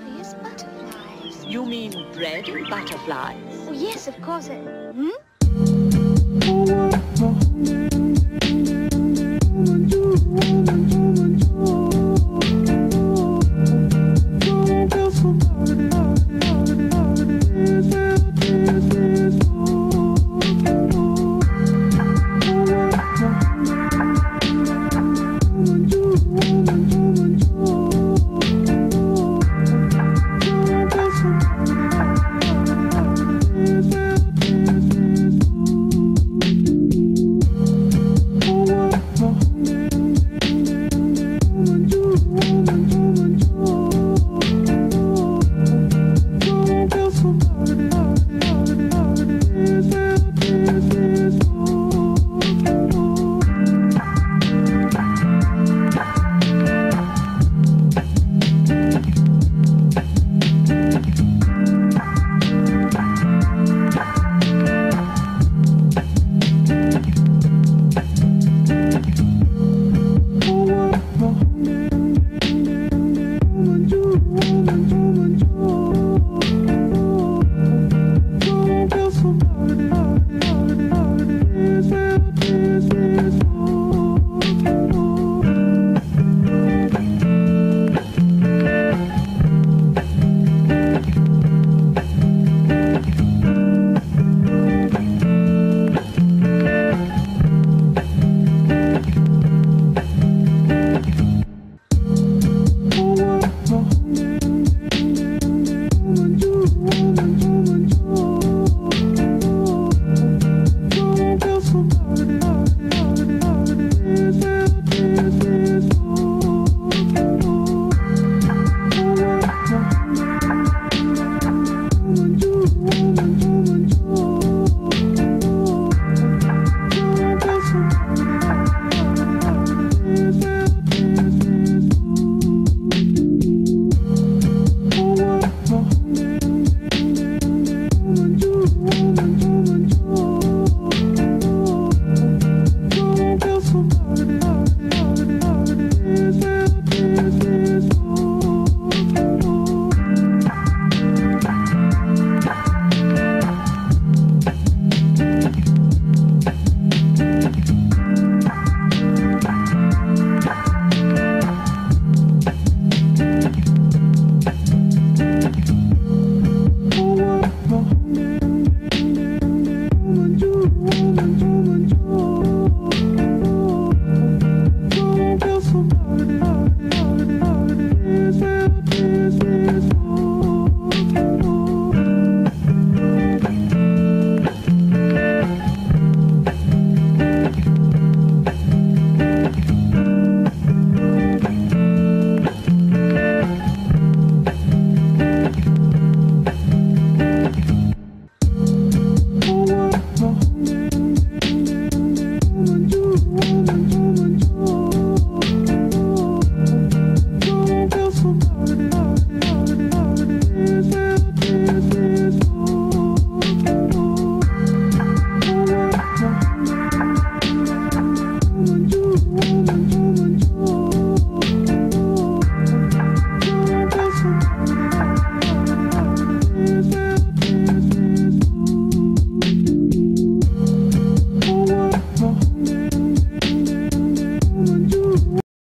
butterflies. You mean bread and butterflies? Oh, yes, of course. Hmm?